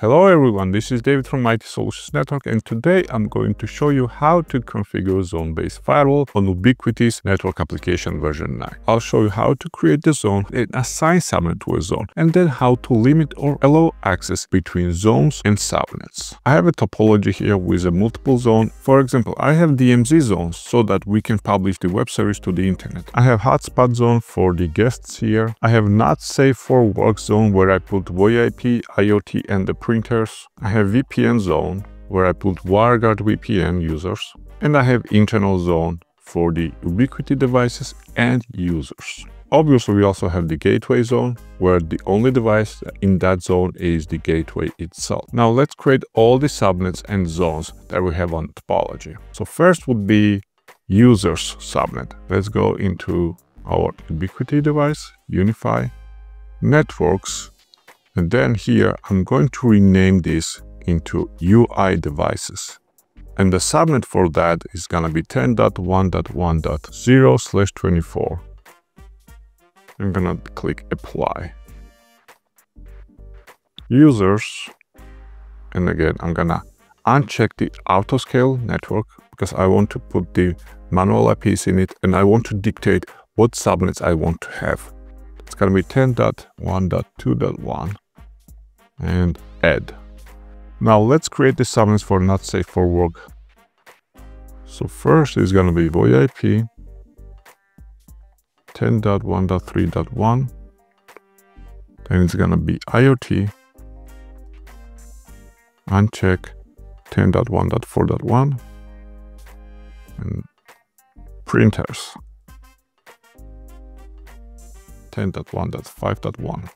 Hello everyone, this is David from IT Solutions Network and today I'm going to show you how to configure zone-based firewall on Ubiquiti's network application version 9. I'll show you how to create the zone and assign subnet to a zone and then how to limit or allow access between zones and subnets. I have a topology here with a multiple zone. For example, I have DMZ zones so that we can publish the web service to the internet. I have hotspot zone for the guests here. I have not safe for work zone where I put VoIP, IoT and the printers. I have VPN zone where I put WireGuard VPN users. And I have internal zone for the Ubiquiti devices and users. Obviously, we also have the gateway zone, where the only device in that zone is the gateway itself. Now let's create all the subnets and zones that we have on topology. So first would be users subnet. Let's go into our Ubiquiti device, UniFi, networks, and then here, I'm going to rename this into UI devices. And the subnet for that is going to be 10.1.1.0 slash 24. I'm going to click apply. Users. And again, I'm going to uncheck the autoscale network because I want to put the manual IPs in it and I want to dictate what subnets I want to have. It's going to be 10.1.2.1 and add. Now let's create the subnets for not safe for work. So first is going to be VoIP 10.1.3.1. Then it's going to be IoT. Uncheck 10.1.4.1 and printers 10.1.5.1.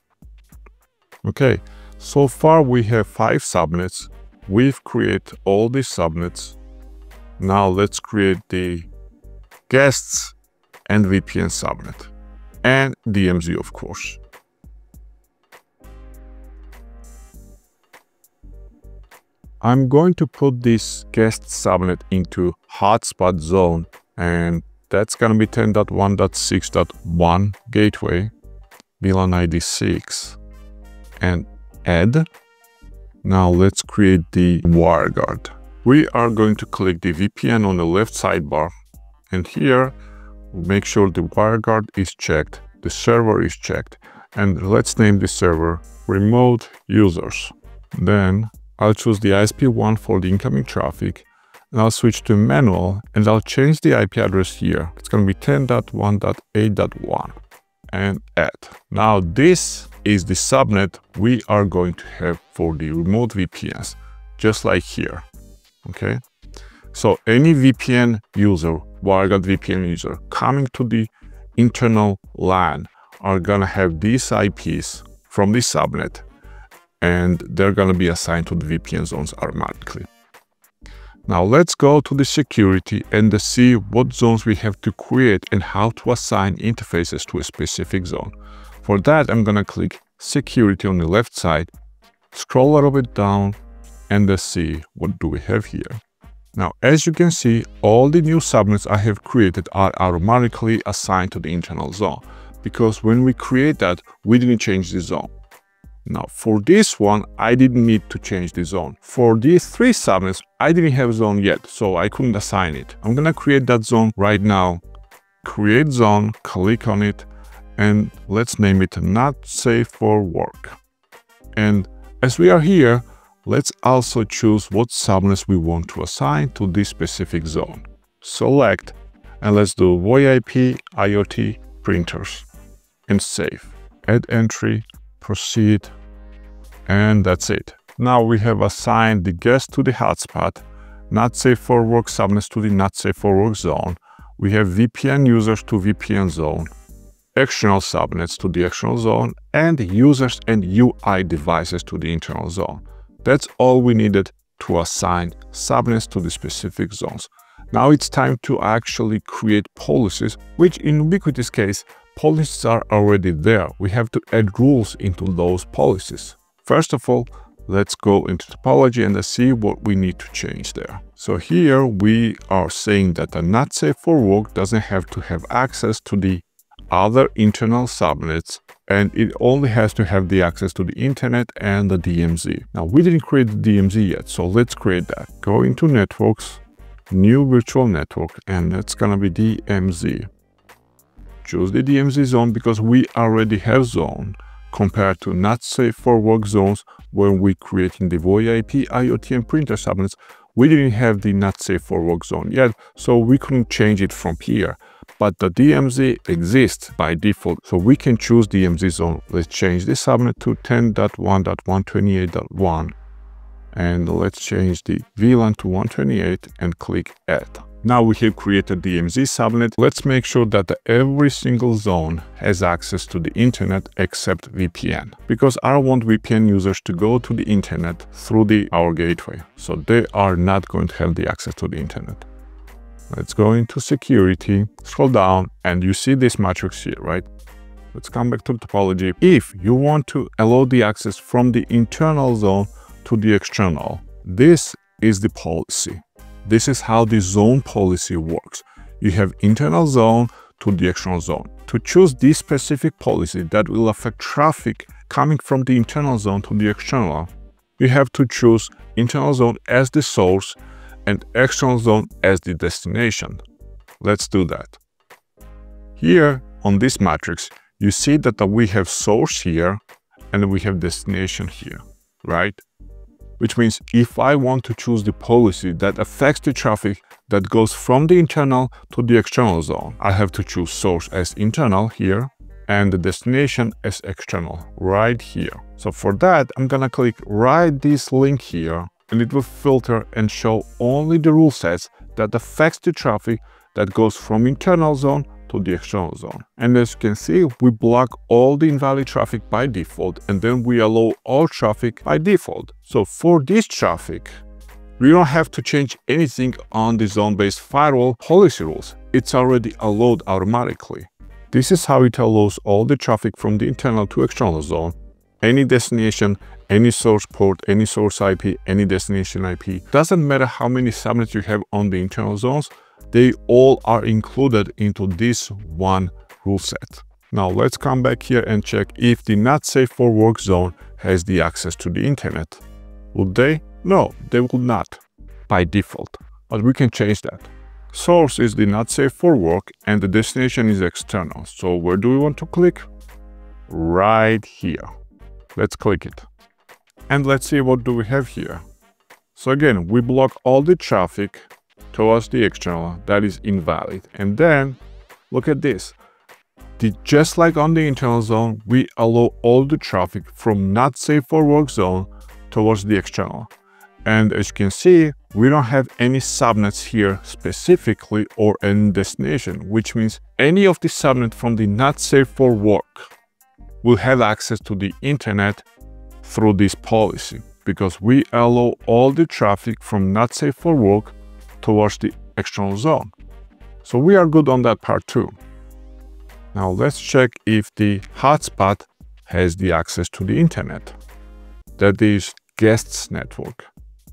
Okay, so far we have five subnets. We've created all these subnets. Now let's create the guests and VPN subnet and DMZ of course. I'm going to put this guest subnet into hotspot zone and that's going to be 10.1.6.1 gateway VLAN ID 6 and add. Now let's create the WireGuard. We are going to click the VPN on the left sidebar and here make sure the WireGuard is checked, the server is checked and let's name the server remote users. Then I'll choose the ISP1 for the incoming traffic and I'll switch to manual and I'll change the IP address here. It's going to be 10.1.8.1 and add. Now this is the subnet we are going to have for the remote VPNs, just like here, okay? So any VPN user, WireGuard VPN user, coming to the internal LAN are gonna have these IPs from the subnet and they're gonna be assigned to the VPN zones automatically. Now let's go to the security and see what zones we have to create and how to assign interfaces to a specific zone. For that, I'm gonna click security on the left side, scroll a little bit down and let's see what do we have here. Now, as you can see, all the new subnets I have created are automatically assigned to the internal zone because when we create that, we didn't change the zone. Now, for this one, I didn't need to change the zone. For these three subnets, I didn't have zone yet, so I couldn't assign it. I'm gonna create that zone right now. Create zone, click on it, and let's name it not safe for work. And as we are here, let's also choose what subnets we want to assign to this specific zone. Select and let's do VoIP, IoT, printers and save. Add entry, proceed, and that's it. Now we have assigned the guest to the hotspot, not safe for work subnets to the not safe for work zone. We have VPN users to VPN zone, external subnets to the external zone, and users and UI devices to the internal zone. That's all we needed to assign subnets to the specific zones. Now it's time to actually create policies, which in Ubiquiti's case, policies are already there. We have to add rules into those policies. First of all, let's go into topology and see what we need to change there. So here we are saying that a not safe for work doesn't have to have access to the other internal subnets and it only has to have the access to the internet and the DMZ. Now we didn't create the DMZ yet, so let's create that. Go into networks, new virtual network, and that's gonna be DMZ. Choose the DMZ zone because we already have zone compared to not safe for work zones when we creating the VoIP, IoT, and printer subnets. We didn't have the not safe for work zone yet, so we couldn't change it from here but the DMZ exists by default, so we can choose DMZ zone. Let's change this subnet to 10.1.128.1 and let's change the VLAN to 128 and click add. Now we have created DMZ subnet. Let's make sure that every single zone has access to the internet except VPN because I want VPN users to go to the internet through the our gateway. So they are not going to have the access to the internet. Let's go into security, scroll down, and you see this matrix here, right? Let's come back to topology. If you want to allow the access from the internal zone to the external, this is the policy. This is how the zone policy works. You have internal zone to the external zone. To choose this specific policy that will affect traffic coming from the internal zone to the external, you have to choose internal zone as the source and external zone as the destination. Let's do that. Here on this matrix, you see that we have source here and we have destination here, right? Which means if I want to choose the policy that affects the traffic that goes from the internal to the external zone, I have to choose source as internal here and the destination as external right here. So for that, I'm gonna click right this link here and it will filter and show only the rule sets that affects the traffic that goes from internal zone to the external zone. And as you can see, we block all the invalid traffic by default and then we allow all traffic by default. So for this traffic, we don't have to change anything on the zone-based firewall policy rules. It's already allowed automatically. This is how it allows all the traffic from the internal to external zone, any destination, any source port, any source IP, any destination IP. Doesn't matter how many subnets you have on the internal zones, they all are included into this one rule set. Now let's come back here and check if the not safe for work zone has the access to the internet. Would they? No, they will not by default, but we can change that. Source is the not safe for work and the destination is external. So where do we want to click? Right here. Let's click it. And let's see what do we have here. So again, we block all the traffic towards the external that is invalid. And then look at this. The, just like on the internal zone, we allow all the traffic from not safe for work zone towards the external. And as you can see, we don't have any subnets here specifically or any destination, which means any of the subnet from the not safe for work will have access to the internet through this policy because we allow all the traffic from not safe for work towards the external zone. So we are good on that part too. Now let's check if the hotspot has the access to the internet. That is guests network.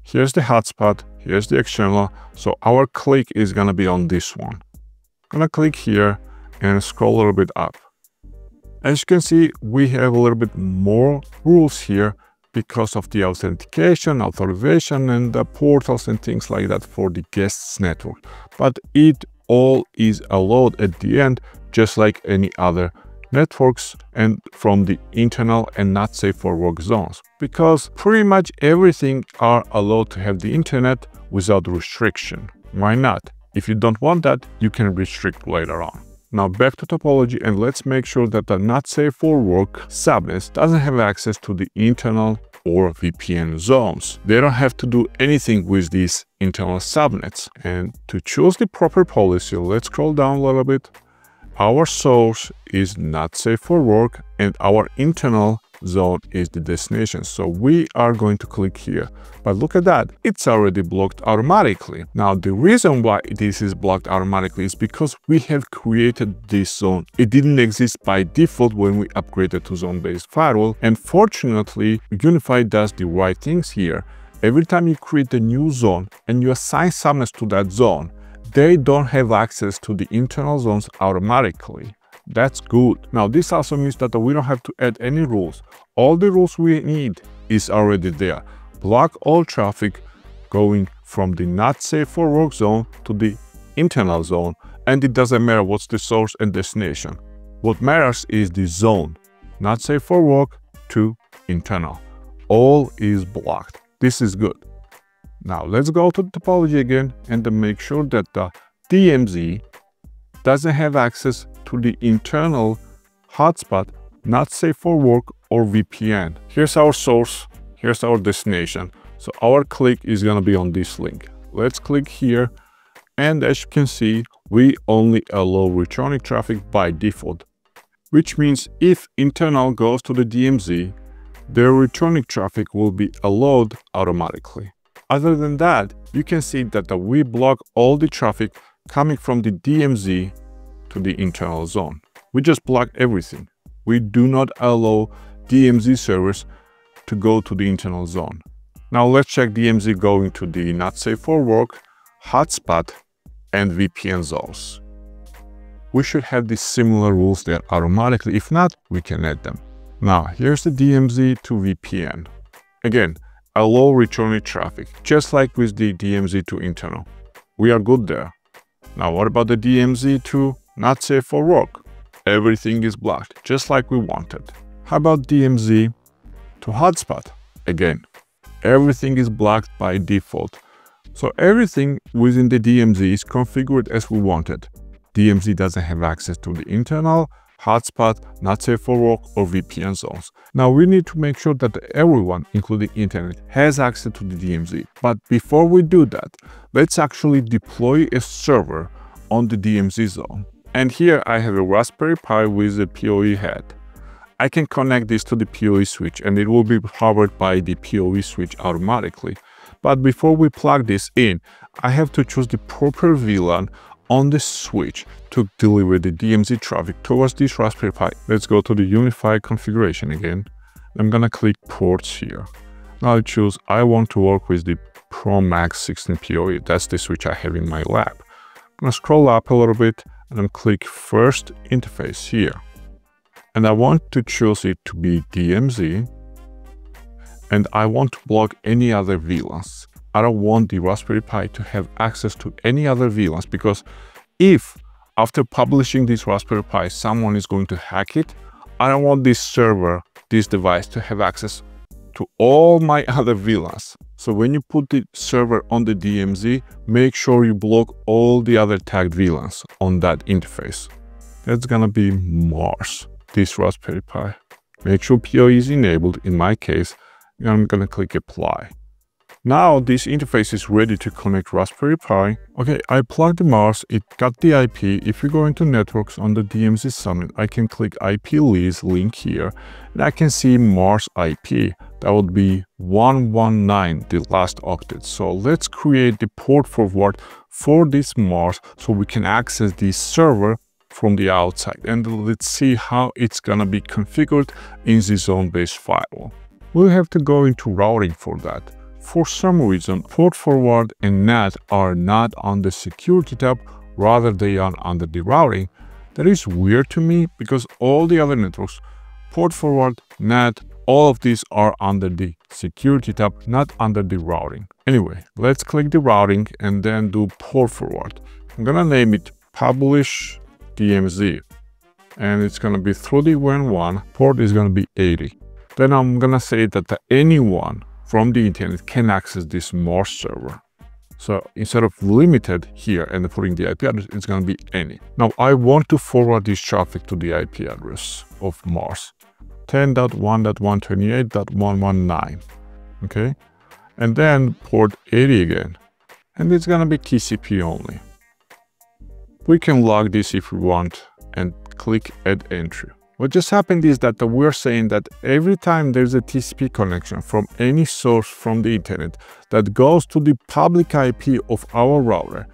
Here's the hotspot, here's the external, so our click is gonna be on this one. I'm gonna click here and scroll a little bit up. As you can see, we have a little bit more rules here because of the authentication, authorization, and the portals and things like that for the guests network. But it all is allowed at the end, just like any other networks and from the internal and not safe for work zones. Because pretty much everything are allowed to have the internet without restriction. Why not? If you don't want that, you can restrict later on. Now back to topology and let's make sure that the not safe for work subnets doesn't have access to the internal or VPN zones. They don't have to do anything with these internal subnets. And to choose the proper policy, let's scroll down a little bit. Our source is not safe for work and our internal zone is the destination. So we are going to click here. But look at that, it's already blocked automatically. Now the reason why this is blocked automatically is because we have created this zone. It didn't exist by default when we upgraded to zone-based firewall. And fortunately, UniFi does the right things here. Every time you create a new zone and you assign subnets to that zone, they don't have access to the internal zones automatically. That's good. Now this also means that we don't have to add any rules. All the rules we need is already there. Block all traffic going from the not safe for work zone to the internal zone and it doesn't matter what's the source and destination. What matters is the zone, not safe for work to internal. All is blocked. This is good. Now let's go to the topology again and make sure that the DMZ doesn't have access to the internal hotspot not safe for work or VPN. Here's our source, here's our destination. So our click is gonna be on this link. Let's click here and as you can see, we only allow returning traffic by default, which means if internal goes to the DMZ, the returning traffic will be allowed automatically. Other than that, you can see that we block all the traffic coming from the DMZ to the internal zone. We just block everything. We do not allow DMZ servers to go to the internal zone. Now let's check DMZ going to the not safe for work, hotspot, and VPN zones. We should have these similar rules there automatically. If not, we can add them. Now, here's the DMZ to VPN. Again, allow returning traffic, just like with the DMZ to internal. We are good there. Now what about the DMZ to not safe for work? Everything is blocked, just like we wanted. How about DMZ to hotspot? Again, everything is blocked by default. So everything within the DMZ is configured as we wanted. DMZ doesn't have access to the internal hotspot, not safe for work, or VPN zones. Now we need to make sure that everyone, including internet, has access to the DMZ. But before we do that, let's actually deploy a server on the DMZ zone. And here I have a Raspberry Pi with a PoE head. I can connect this to the PoE switch and it will be powered by the PoE switch automatically. But before we plug this in, I have to choose the proper VLAN on the switch to deliver the DMZ traffic towards this Raspberry Pi. Let's go to the UniFi configuration again. I'm gonna click ports here. Now I choose I want to work with the Pro Max 16 PoE. That's the switch I have in my lab. I'm gonna scroll up a little bit and then click first interface here. And I want to choose it to be DMZ and I want to block any other VLANs. I don't want the Raspberry Pi to have access to any other VLANs because if after publishing this Raspberry Pi someone is going to hack it, I don't want this server, this device to have access to all my other VLANs. So when you put the server on the DMZ, make sure you block all the other tagged VLANs on that interface. That's gonna be Mars, this Raspberry Pi. Make sure PoE is enabled in my case, I'm gonna click apply. Now this interface is ready to connect Raspberry Pi. Okay, I plugged the Mars, it got the IP. If you go into networks on the DMZ subnet, I can click IP lease link here and I can see Mars IP. That would be 119, the last octet. So let's create the port forward for this Mars so we can access this server from the outside. And let's see how it's gonna be configured in the zone-based firewall. We'll have to go into routing for that. For some reason, port forward and NAT are not on the security tab, rather they are under the routing. That is weird to me because all the other networks, port forward, NAT, all of these are under the security tab, not under the routing. Anyway, let's click the routing and then do port forward. I'm gonna name it publish DMZ and it's gonna be through the WAN1, port is gonna be 80. Then I'm gonna say that anyone from the internet can access this Mars server. So instead of limited here and putting the IP address, it's going to be any. Now I want to forward this traffic to the IP address of Mars. 10.1.128.119. Okay. And then port 80 again. And it's going to be TCP only. We can log this if we want and click add entry. What just happened is that we're saying that every time there's a TCP connection from any source from the internet that goes to the public IP of our router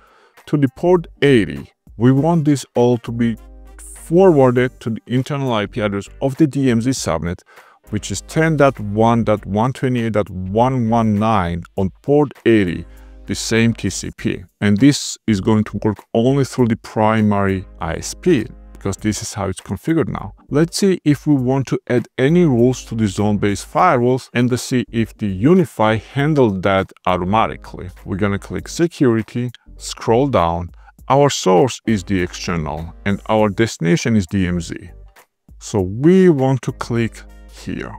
to the port 80, we want this all to be forwarded to the internal IP address of the DMZ subnet, which is 10.1.128.119 on port 80, the same TCP. And this is going to work only through the primary ISP, because this is how it's configured now. Let's see if we want to add any rules to the zone-based firewalls and see if the UniFi handled that automatically. We're gonna click security, scroll down. Our source is the external and our destination is DMZ. So we want to click here.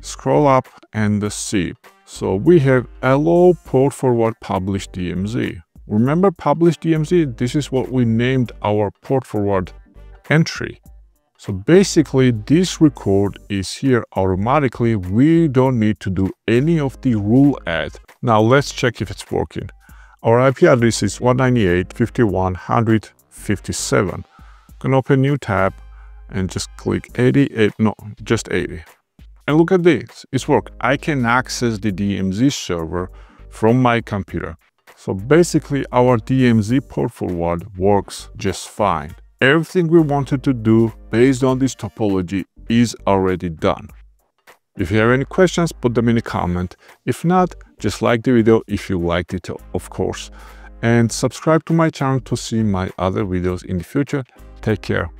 Scroll up and see. So we have allow port forward publish DMZ. Remember publish DMZ? This is what we named our port forward entry. So basically this record is here automatically. We don't need to do any of the rule add. Now let's check if it's working. Our IP address is 198.51.157. Can open new tab and just click 88, no, just 80. And look at this, it's work. I can access the DMZ server from my computer. So basically our DMZ port forward works just fine. Everything we wanted to do based on this topology is already done. If you have any questions, put them in the comment. If not, just like the video if you liked it, of course. And subscribe to my channel to see my other videos in the future. Take care.